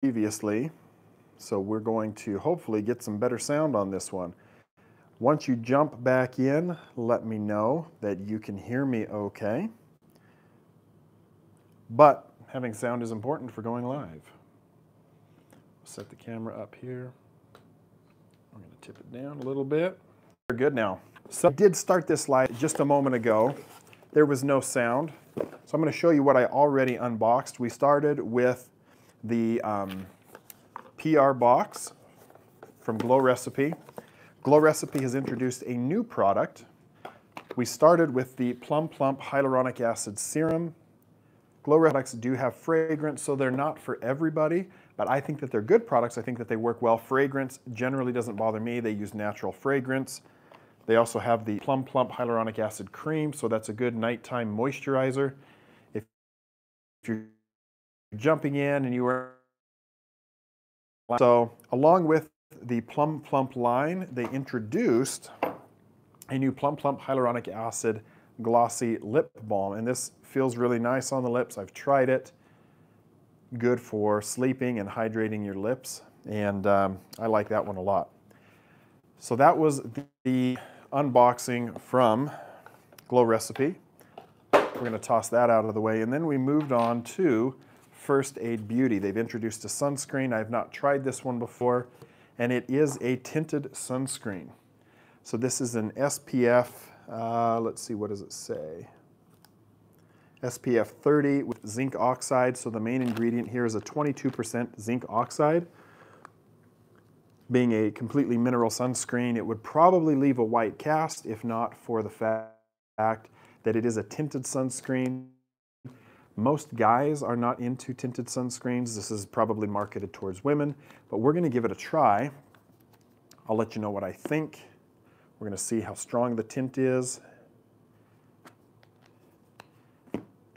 previously, so we're going to hopefully get some better sound on this one. Once you jump back in, let me know that you can hear me okay. But having sound is important for going live. Set the camera up here. I'm going to tip it down a little bit. We're good now. So I did start this live just a moment ago. There was no sound. So I'm going to show you what I already unboxed. We started with the um, PR box from Glow Recipe. Glow Recipe has introduced a new product. We started with the Plum Plump Hyaluronic Acid Serum. Glow products do have fragrance, so they're not for everybody, but I think that they're good products. I think that they work well. Fragrance generally doesn't bother me. They use natural fragrance. They also have the Plum Plump Hyaluronic Acid Cream, so that's a good nighttime moisturizer. If, you're jumping in and you are so along with the Plum Plump line, they introduced a new Plum Plump Hyaluronic Acid Glossy Lip Balm. And this feels really nice on the lips. I've tried it. Good for sleeping and hydrating your lips. And um, I like that one a lot. So that was the unboxing from Glow Recipe. We're going to toss that out of the way. And then we moved on to First Aid Beauty. They've introduced a sunscreen. I've not tried this one before and it is a tinted sunscreen. So this is an SPF, uh, let's see, what does it say? SPF 30 with zinc oxide. So the main ingredient here is a 22% zinc oxide. Being a completely mineral sunscreen, it would probably leave a white cast if not for the fact that it is a tinted sunscreen. Most guys are not into tinted sunscreens. This is probably marketed towards women, but we're going to give it a try. I'll let you know what I think. We're going to see how strong the tint is.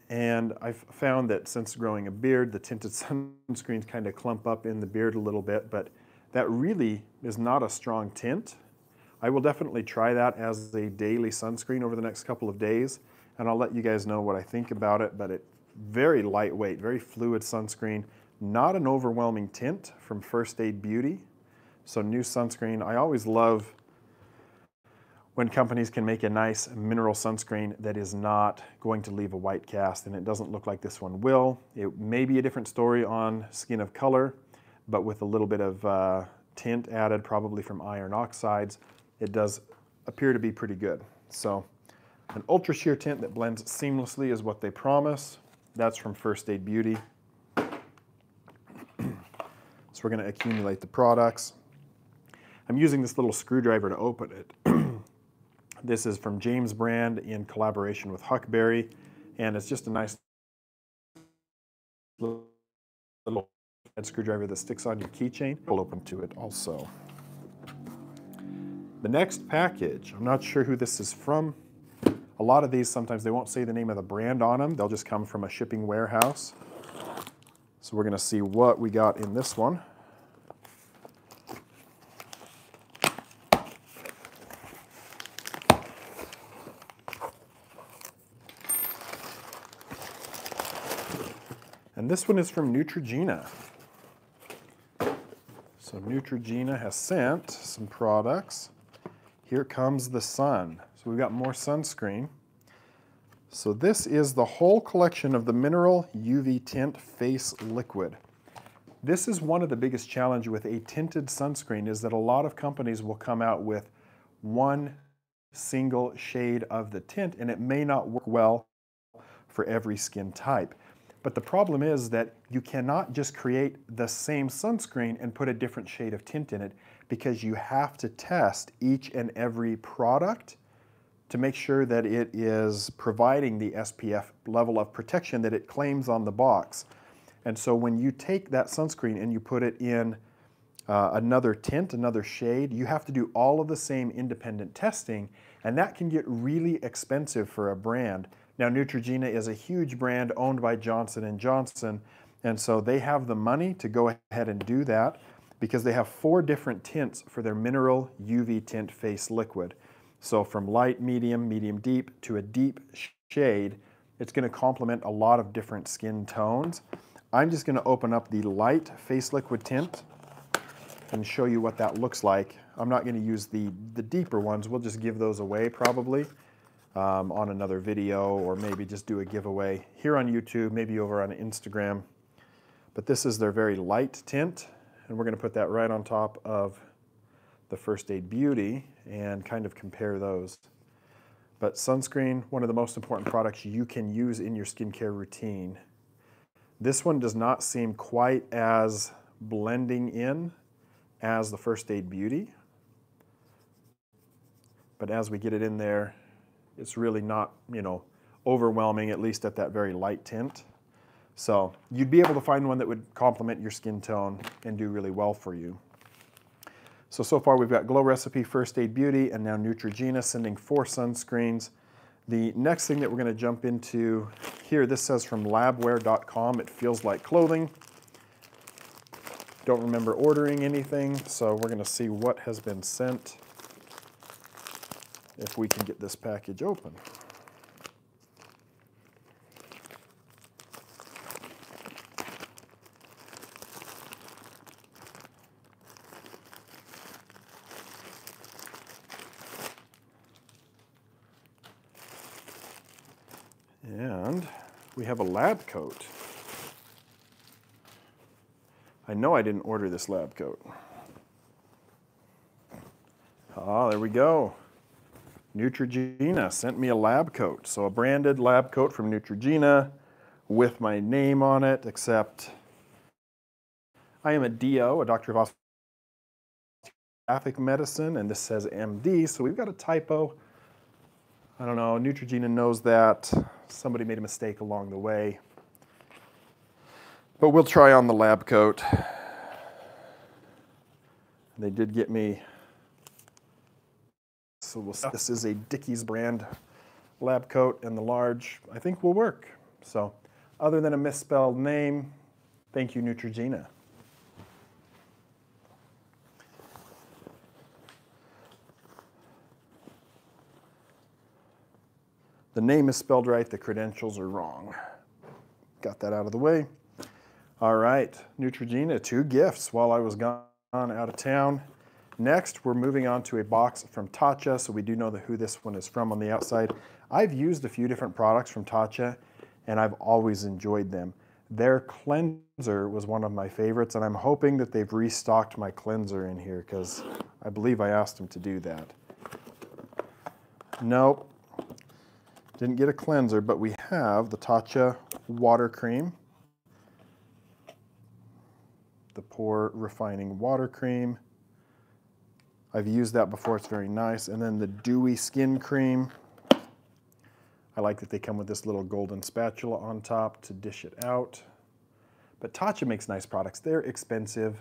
And I've found that since growing a beard, the tinted sunscreens kind of clump up in the beard a little bit, but that really is not a strong tint. I will definitely try that as a daily sunscreen over the next couple of days, and I'll let you guys know what I think about it, but it very lightweight, very fluid sunscreen. Not an overwhelming tint from First Aid Beauty. So new sunscreen. I always love when companies can make a nice mineral sunscreen that is not going to leave a white cast, and it doesn't look like this one will. It may be a different story on skin of color, but with a little bit of uh, tint added, probably from iron oxides, it does appear to be pretty good. So an ultra sheer tint that blends seamlessly is what they promise. That's from First Aid Beauty. so we're going to accumulate the products. I'm using this little screwdriver to open it. this is from James Brand in collaboration with Huckberry, and it's just a nice little screwdriver that sticks on your keychain. We'll open to it also. The next package, I'm not sure who this is from. A lot of these, sometimes they won't say the name of the brand on them. They'll just come from a shipping warehouse. So we're going to see what we got in this one. And this one is from Neutrogena. So Neutrogena has sent some products. Here comes the sun. So we've got more sunscreen. So this is the whole collection of the Mineral UV Tint Face Liquid. This is one of the biggest challenges with a tinted sunscreen is that a lot of companies will come out with one single shade of the tint and it may not work well for every skin type. But the problem is that you cannot just create the same sunscreen and put a different shade of tint in it because you have to test each and every product to make sure that it is providing the SPF level of protection that it claims on the box. And so when you take that sunscreen and you put it in uh, another tint, another shade, you have to do all of the same independent testing, and that can get really expensive for a brand. Now Neutrogena is a huge brand owned by Johnson & Johnson, and so they have the money to go ahead and do that because they have four different tints for their mineral UV tint face liquid. So from light, medium, medium deep to a deep shade, it's going to complement a lot of different skin tones. I'm just going to open up the light face liquid tint and show you what that looks like. I'm not going to use the, the deeper ones. We'll just give those away probably um, on another video or maybe just do a giveaway here on YouTube, maybe over on Instagram. But this is their very light tint and we're going to put that right on top of the First Aid Beauty and kind of compare those. But sunscreen, one of the most important products you can use in your skincare routine. This one does not seem quite as blending in as the First Aid Beauty. But as we get it in there, it's really not, you know, overwhelming, at least at that very light tint. So you'd be able to find one that would complement your skin tone and do really well for you. So, so far we've got Glow Recipe, First Aid Beauty, and now Neutrogena sending four sunscreens. The next thing that we're gonna jump into here, this says from labwear.com, it feels like clothing. Don't remember ordering anything, so we're gonna see what has been sent if we can get this package open. And we have a lab coat. I know I didn't order this lab coat. Ah, there we go. Neutrogena sent me a lab coat. So a branded lab coat from Neutrogena with my name on it, except I am a DO, a doctor of osteopathic medicine, and this says MD, so we've got a typo. I don't know, Neutrogena knows that. Somebody made a mistake along the way. But we'll try on the lab coat. They did get me, so we'll. This is a Dickies brand lab coat, and the large, I think, will work. So, other than a misspelled name, thank you, Neutrogena. Name is spelled right, the credentials are wrong. Got that out of the way. All right, Neutrogena, two gifts while I was gone out of town. Next, we're moving on to a box from Tatcha, so we do know the, who this one is from on the outside. I've used a few different products from Tatcha, and I've always enjoyed them. Their cleanser was one of my favorites, and I'm hoping that they've restocked my cleanser in here, because I believe I asked them to do that. Nope, didn't get a cleanser, but we have the Tatcha water cream, the Pore Refining Water Cream. I've used that before, it's very nice. And then the Dewy Skin Cream. I like that they come with this little golden spatula on top to dish it out. But Tatcha makes nice products. They're expensive.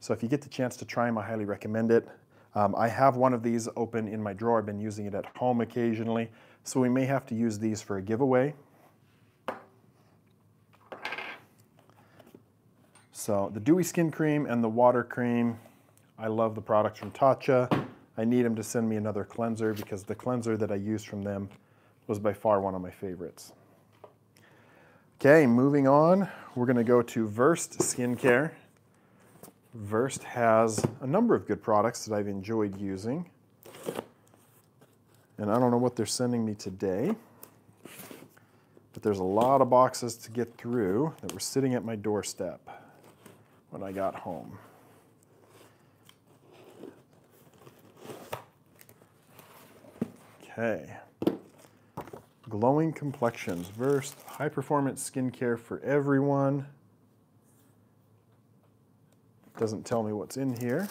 So if you get the chance to try them, I highly recommend it. Um, I have one of these open in my drawer. I've been using it at home occasionally, so we may have to use these for a giveaway. So the Dewy Skin Cream and the Water Cream, I love the products from Tatcha. I need them to send me another cleanser because the cleanser that I used from them was by far one of my favorites. Okay, moving on, we're gonna go to Versed Skincare. Versed has a number of good products that I've enjoyed using. And I don't know what they're sending me today, but there's a lot of boxes to get through that were sitting at my doorstep when I got home. Okay. Glowing complexions, Versed, high performance skincare for everyone. Doesn't tell me what's in here.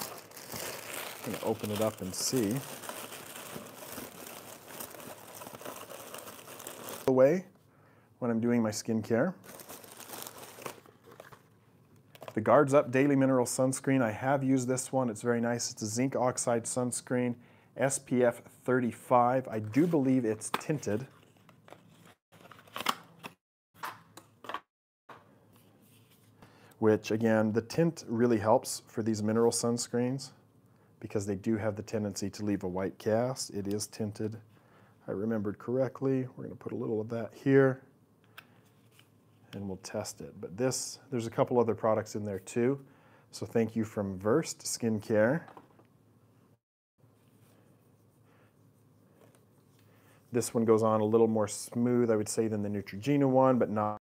I'm gonna open it up and see. Away when I'm doing my skincare. The Guards Up Daily Mineral Sunscreen, I have used this one. It's very nice. It's a zinc oxide sunscreen, SPF 35. I do believe it's tinted. Which again, the tint really helps for these mineral sunscreens because they do have the tendency to leave a white cast. It is tinted. I remembered correctly. We're going to put a little of that here. and we'll test it. But this, there's a couple other products in there too. So thank you from Versed Skincare. This one goes on a little more smooth, I would say, than the Neutrogena one, but not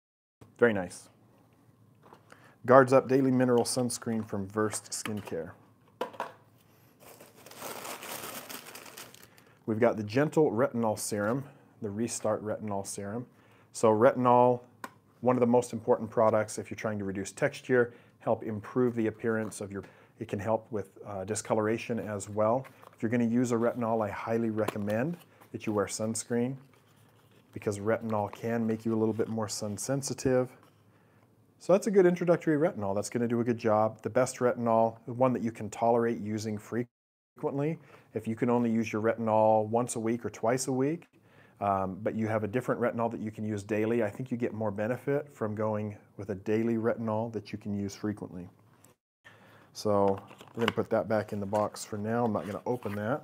very nice. Guards Up Daily Mineral Sunscreen from Versed Skincare. We've got the Gentle Retinol Serum, the Restart Retinol Serum. So retinol, one of the most important products if you're trying to reduce texture, help improve the appearance of your, it can help with uh, discoloration as well. If you're gonna use a retinol, I highly recommend that you wear sunscreen because retinol can make you a little bit more sun sensitive. So that's a good introductory retinol. That's going to do a good job. The best retinol, the one that you can tolerate using frequently. If you can only use your retinol once a week or twice a week, um, but you have a different retinol that you can use daily, I think you get more benefit from going with a daily retinol that you can use frequently. So we're going to put that back in the box for now. I'm not going to open that.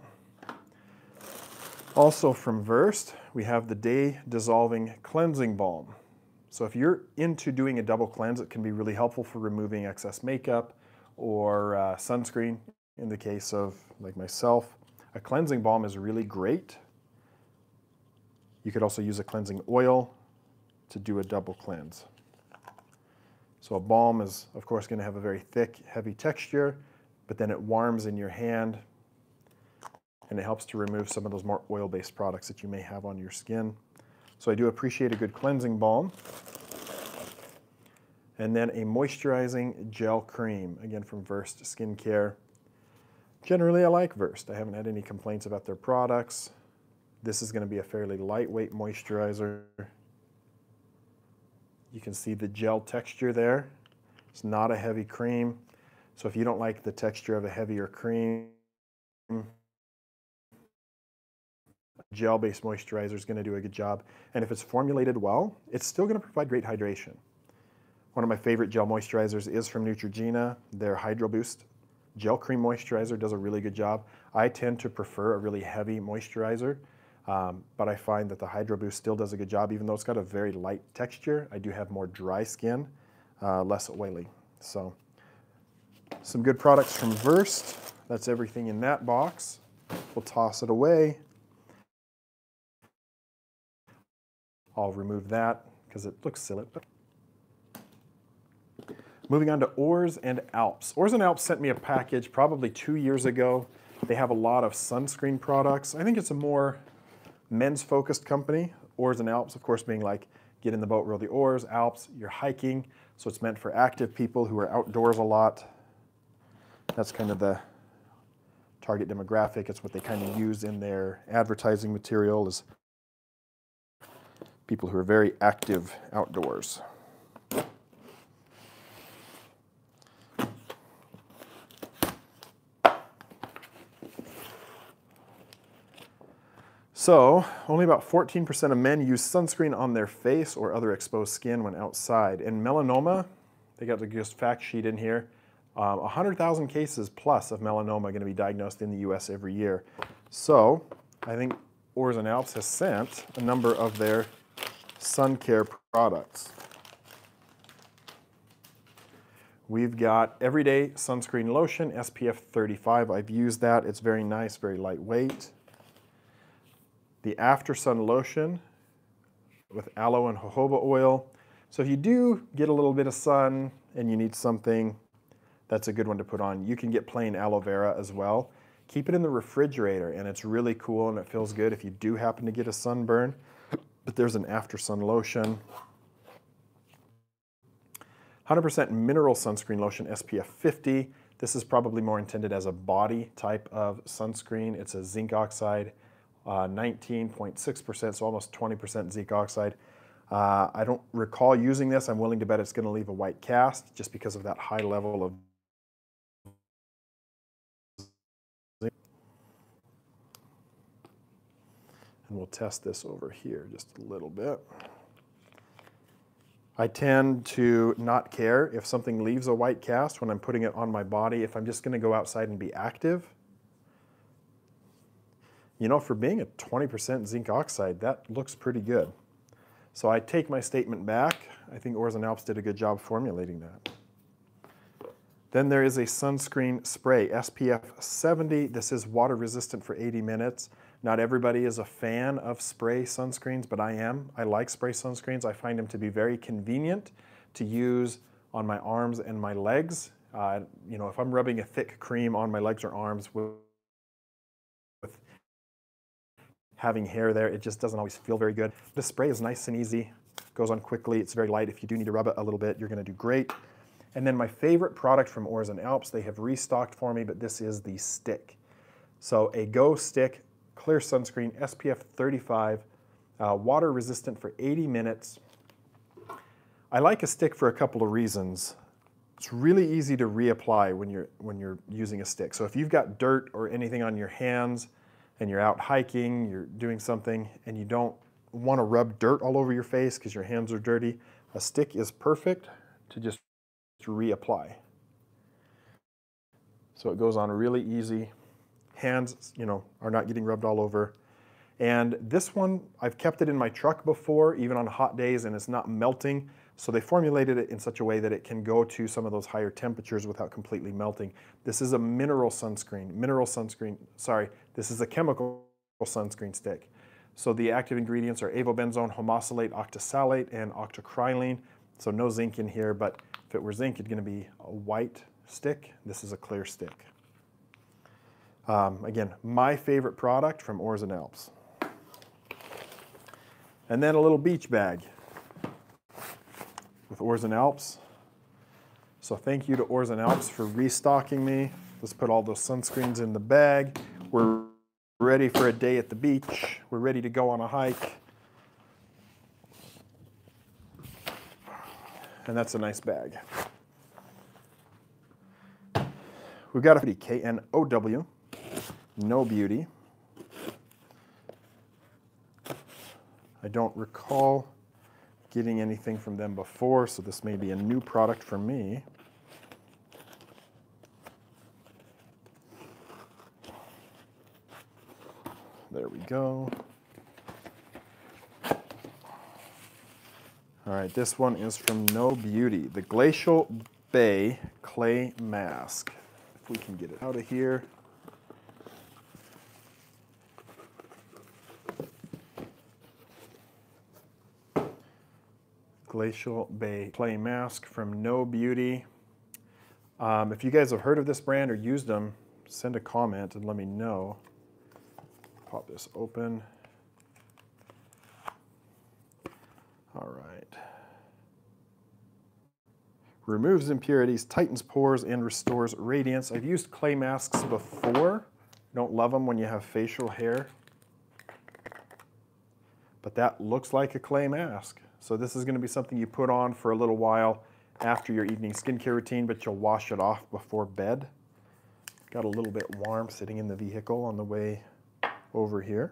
Also from Versed, we have the Day Dissolving Cleansing Balm. So if you're into doing a double cleanse, it can be really helpful for removing excess makeup or uh, sunscreen in the case of like myself. A cleansing balm is really great. You could also use a cleansing oil to do a double cleanse. So a balm is, of course, going to have a very thick, heavy texture, but then it warms in your hand, and it helps to remove some of those more oil-based products that you may have on your skin. So I do appreciate a good cleansing balm. And then a moisturizing gel cream, again from Versed Skincare. Generally, I like Versed. I haven't had any complaints about their products. This is going to be a fairly lightweight moisturizer. You can see the gel texture there. It's not a heavy cream. So if you don't like the texture of a heavier cream, gel-based moisturizer is going to do a good job. And if it's formulated well, it's still going to provide great hydration. One of my favorite gel moisturizers is from Neutrogena. Their Hydro Boost gel cream moisturizer does a really good job. I tend to prefer a really heavy moisturizer, um, but I find that the Hydro Boost still does a good job, even though it's got a very light texture. I do have more dry skin, uh, less oily. So some good products from Versed. That's everything in that box. We'll toss it away. I'll remove that because it looks silly. Moving on to Oars and Alps. Oars and Alps sent me a package probably two years ago. They have a lot of sunscreen products. I think it's a more men's focused company. Oars and Alps, of course, being like get in the boat, row the oars. Alps, you're hiking. So it's meant for active people who are outdoors a lot. That's kind of the target demographic. It's what they kind of use in their advertising material is people who are very active outdoors. So, only about 14% of men use sunscreen on their face or other exposed skin when outside. And melanoma, they got the just fact sheet in here, um, 100,000 cases plus of melanoma are going to be diagnosed in the US every year. So, I think Oars and Alps has sent a number of their sun care products. We've got everyday sunscreen lotion, SPF 35. I've used that. It's very nice, very lightweight. The After Sun lotion with aloe and jojoba oil. So if you do get a little bit of sun and you need something, that's a good one to put on. You can get plain aloe vera as well. Keep it in the refrigerator and it's really cool and it feels good if you do happen to get a sunburn but there's an after sun lotion. 100% mineral sunscreen lotion SPF 50. This is probably more intended as a body type of sunscreen. It's a zinc oxide, 19.6%, uh, so almost 20% zinc oxide. Uh, I don't recall using this. I'm willing to bet it's going to leave a white cast just because of that high level of And we'll test this over here just a little bit. I tend to not care if something leaves a white cast when I'm putting it on my body. If I'm just going to go outside and be active, you know, for being a 20% zinc oxide, that looks pretty good. So I take my statement back. I think Oars and Alps did a good job formulating that. Then there is a sunscreen spray, SPF 70. This is water resistant for 80 minutes. Not everybody is a fan of spray sunscreens, but I am. I like spray sunscreens. I find them to be very convenient to use on my arms and my legs. Uh, you know, if I'm rubbing a thick cream on my legs or arms with, having hair there, it just doesn't always feel very good. The spray is nice and easy, goes on quickly. It's very light. If you do need to rub it a little bit, you're going to do great. And then my favorite product from Oars and Alps, they have restocked for me, but this is the stick. So a Go Stick Clear Sunscreen SPF 35, uh, water resistant for 80 minutes. I like a stick for a couple of reasons. It's really easy to reapply when you're, when you're using a stick. So if you've got dirt or anything on your hands and you're out hiking, you're doing something, and you don't want to rub dirt all over your face because your hands are dirty, a stick is perfect to just reapply. So it goes on really easy. Hands, you know, are not getting rubbed all over. And this one, I've kept it in my truck before, even on hot days, and it's not melting. So they formulated it in such a way that it can go to some of those higher temperatures without completely melting. This is a mineral sunscreen, mineral sunscreen, sorry, this is a chemical sunscreen stick. So the active ingredients are avobenzone, homosalate, octisalate, and octocrylene. So no zinc in here, but if it were zinc, it's going to be a white stick. This is a clear stick. Um, again, my favorite product from Oars and Alps. And then a little beach bag with Oars and Alps. So thank you to Oars and Alps for restocking me. Let's put all those sunscreens in the bag. We're ready for a day at the beach. We're ready to go on a hike. and that's a nice bag. We've got a K-N-O-W, Know Beauty. I don't recall getting anything from them before, so this may be a new product for me. There we go. All right, this one is from Know Beauty, the Glacial Bay Clay Mask. If we can get it out of here. Glacial Bay Clay Mask from Know Beauty. Um, if you guys have heard of this brand or used them, send a comment and let me know. Pop this open. All right. Removes impurities, tightens pores, and restores radiance. I've used clay masks before. Don't love them when you have facial hair. But that looks like a clay mask. So this is going to be something you put on for a little while after your evening skincare routine, but you'll wash it off before bed. Got a little bit warm sitting in the vehicle on the way over here.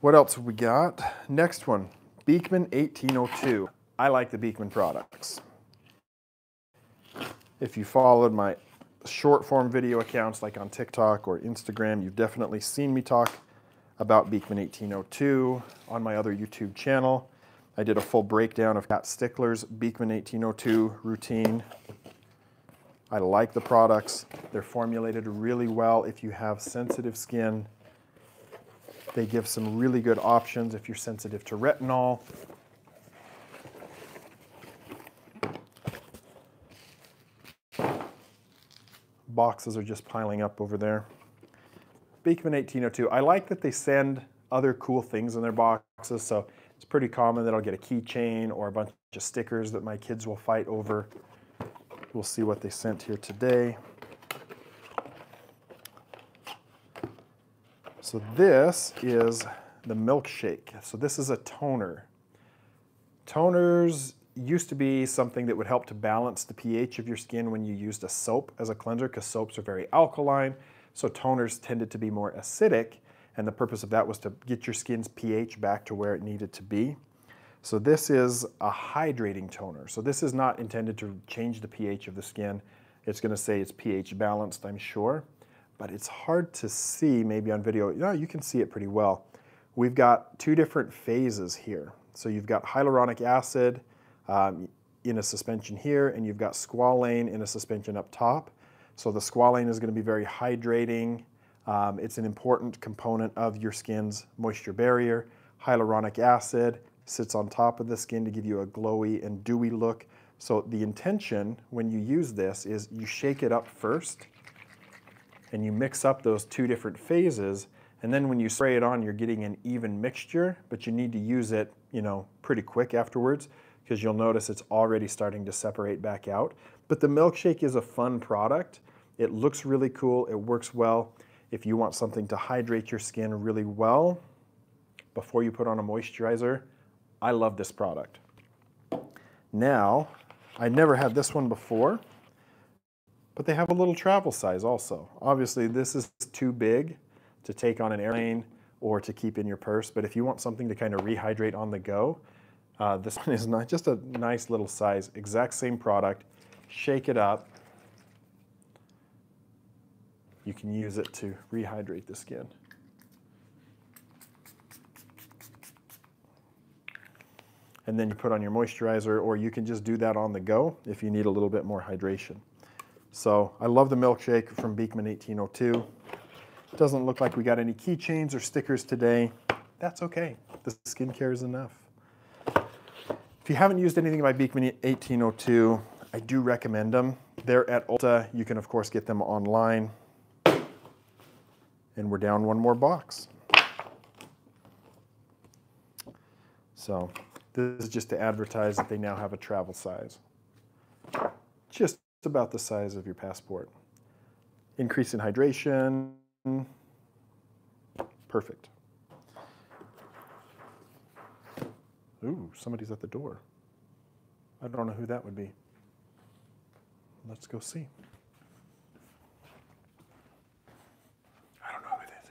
What else we got? Next one, Beekman 1802. I like the Beekman products. If you followed my short form video accounts like on TikTok or Instagram, you've definitely seen me talk about Beekman 1802 on my other YouTube channel. I did a full breakdown of Kat Stickler's Beekman 1802 routine. I like the products. They're formulated really well if you have sensitive skin they give some really good options if you're sensitive to retinol. Boxes are just piling up over there. Beekman 1802. I like that they send other cool things in their boxes. So it's pretty common that I'll get a keychain or a bunch of stickers that my kids will fight over. We'll see what they sent here today. So this is the milkshake. So this is a toner. Toners used to be something that would help to balance the pH of your skin when you used a soap as a cleanser because soaps are very alkaline. So toners tended to be more acidic and the purpose of that was to get your skin's pH back to where it needed to be. So this is a hydrating toner. So this is not intended to change the pH of the skin. It's going to say it's pH balanced, I'm sure but it's hard to see maybe on video. Know, you can see it pretty well. we've got two different phases here. So you've got hyaluronic acid um, in a suspension here, and you've got squalane in a suspension up top. So the squalane is going to be very hydrating. Um, it's an important component of your skin's moisture barrier. Hyaluronic acid sits on top of the skin to give you a glowy and dewy look. So the intention when you use this is you shake it up first and you mix up those two different phases and then when you spray it on you're getting an even mixture but you need to use it you know pretty quick afterwards because you'll notice it's already starting to separate back out. But the milkshake is a fun product. It looks really cool, it works well. If you want something to hydrate your skin really well before you put on a moisturizer, I love this product. Now, I never had this one before, but they have a little travel size also. Obviously, this is too big to take on an airplane or to keep in your purse, but if you want something to kind of rehydrate on the go, uh, this one is not just a nice little size, exact same product. Shake it up. You can use it to rehydrate the skin. And then you put on your moisturizer, or you can just do that on the go if you need a little bit more hydration. So I love the milkshake from Beekman 1802. Doesn't look like we got any keychains or stickers today. That's okay. The skincare is enough. If you haven't used anything by Beekman 1802, I do recommend them. They're at Ulta. You can, of course, get them online. And we're down one more box. So this is just to advertise that they now have a travel size. Just about the size of your passport. Increase in hydration. Perfect. Ooh, somebody's at the door. I don't know who that would be. Let's go see. I don't know who this is.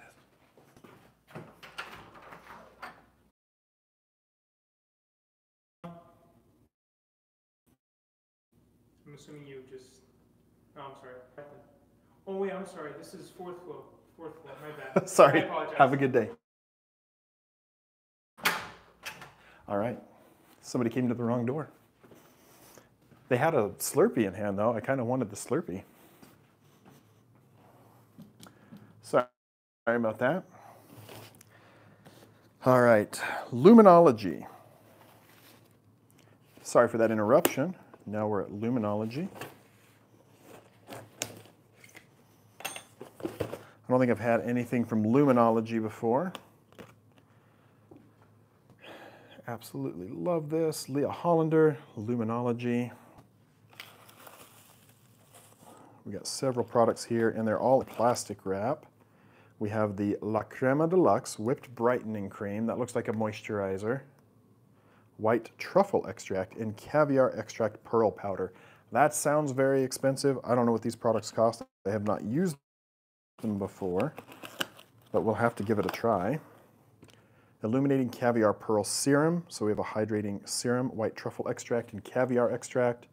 I'm assuming you just, oh, I'm sorry. Oh, wait, I'm sorry. This is fourth floor. Fourth floor. My bad. Sorry. Have a good day. All right. Somebody came to the wrong door. They had a Slurpee in hand, though. I kind of wanted the Slurpee. Sorry about that. All right. Luminology. Sorry for that interruption. Now we're at Luminology. I don't think I've had anything from Luminology before. Absolutely love this. Leah Hollander, Luminology. We got several products here, and they're all plastic wrap. We have the La Crema Deluxe Whipped Brightening Cream. That looks like a moisturizer. White truffle extract and caviar extract pearl powder. That sounds very expensive. I don't know what these products cost. I have not used them before, but we'll have to give it a try. Illuminating Caviar Pearl Serum. So we have a hydrating serum, white truffle extract, and caviar extract.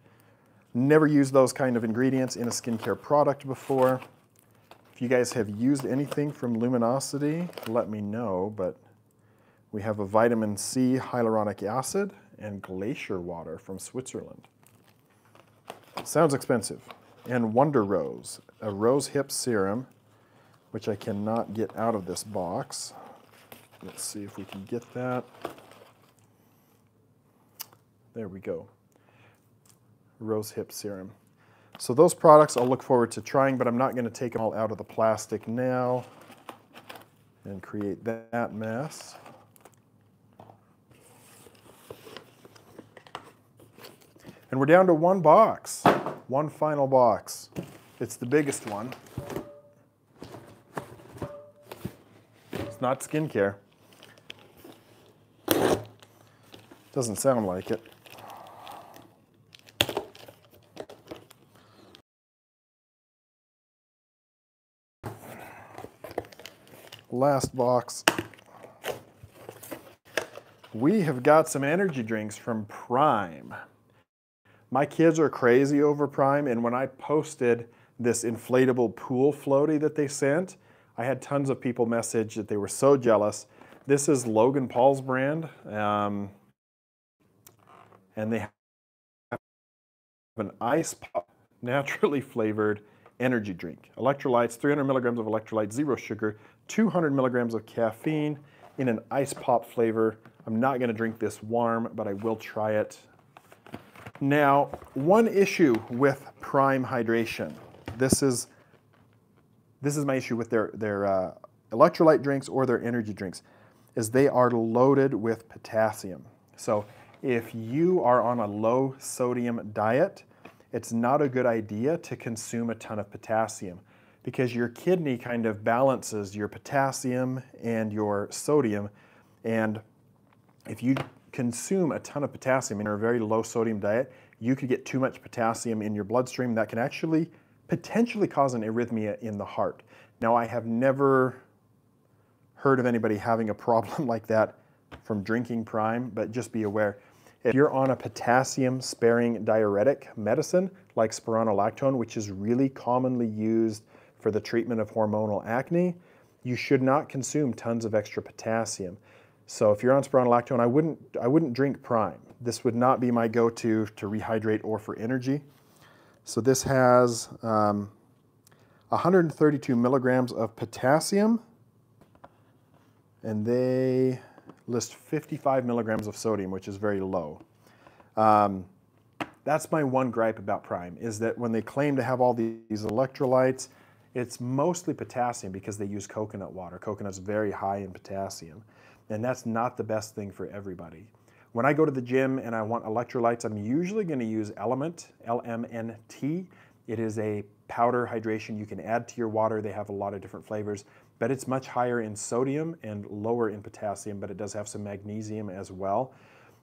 Never used those kind of ingredients in a skincare product before. If you guys have used anything from Luminosity, let me know, but we have a vitamin C hyaluronic acid and glacier water from Switzerland. Sounds expensive. And Wonder Rose, a rose hip serum, which I cannot get out of this box. Let's see if we can get that. There we go. Rose hip serum. So those products I'll look forward to trying, but I'm not going to take them all out of the plastic now and create that mess. And we're down to one box, one final box. It's the biggest one. It's not skincare. Doesn't sound like it. Last box. We have got some energy drinks from Prime. My kids are crazy over Prime, and when I posted this inflatable pool floaty that they sent, I had tons of people message that they were so jealous This is Logan Paul's brand, um, and they have an ice pop, naturally flavored energy drink. Electrolytes, 300 milligrams of electrolytes, zero sugar, 200 milligrams of caffeine in an ice pop flavor. I'm not going to drink this warm, but I will try it. Now, one issue with Prime Hydration. This is this is my issue with their their uh, electrolyte drinks or their energy drinks, is they are loaded with potassium. So if you are on a low sodium diet, it's not a good idea to consume a ton of potassium because your kidney kind of balances your potassium and your sodium. And if you consume a ton of potassium in a very low sodium diet, you could get too much potassium in your bloodstream that can actually potentially cause an arrhythmia in the heart. Now, I have never heard of anybody having a problem like that from drinking Prime, but just be aware. If you're on a potassium sparing diuretic medicine like spironolactone, which is really commonly used for the treatment of hormonal acne, you should not consume tons of extra potassium. So if you're on spironolactone, I wouldn't, I wouldn't drink Prime. This would not be my go-to to rehydrate or for energy. So this has um, 132 milligrams of potassium, and they list 55 milligrams of sodium, which is very low. Um, that's my one gripe about Prime, is that when they claim to have all these electrolytes, it's mostly potassium because they use coconut water. Coconut's very high in potassium, and that's not the best thing for everybody. When I go to the gym and I want electrolytes, I'm usually going to use Element, L-M-N-T. It is a powder hydration you can add to your water. They have a lot of different flavors, but it's much higher in sodium and lower in potassium, but it does have some magnesium as well,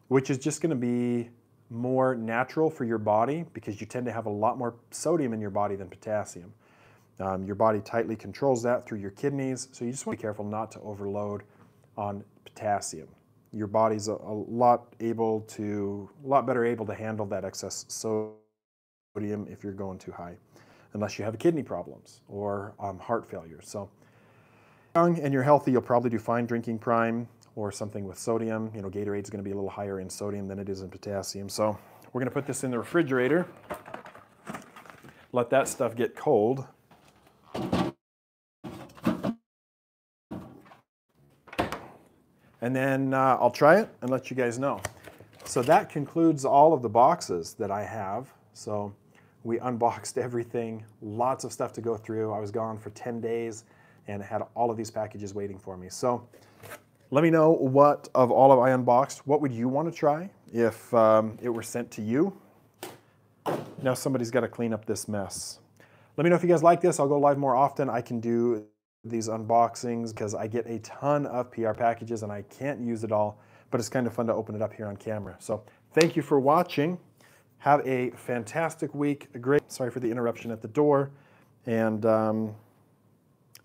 which is just going to be more natural for your body because you tend to have a lot more sodium in your body than potassium. Um, your body tightly controls that through your kidneys, so you just want to be careful not to overload on potassium your body's a, a, lot able to, a lot better able to handle that excess sodium if you're going too high, unless you have kidney problems or um, heart failure. So, young and you're healthy, you'll probably do fine drinking Prime or something with sodium. You know, Gatorade's going to be a little higher in sodium than it is in potassium. So, we're going to put this in the refrigerator. Let that stuff get cold. and then uh, I'll try it and let you guys know. So that concludes all of the boxes that I have. So we unboxed everything, lots of stuff to go through. I was gone for 10 days and had all of these packages waiting for me. So let me know what of all of I unboxed, what would you want to try if um, it were sent to you? Now somebody's got to clean up this mess. Let me know if you guys like this. I'll go live more often. I can do these unboxings because I get a ton of PR packages and I can't use it all, but it's kind of fun to open it up here on camera. So thank you for watching. Have a fantastic week. A great, sorry for the interruption at the door, and um,